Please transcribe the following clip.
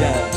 Yeah.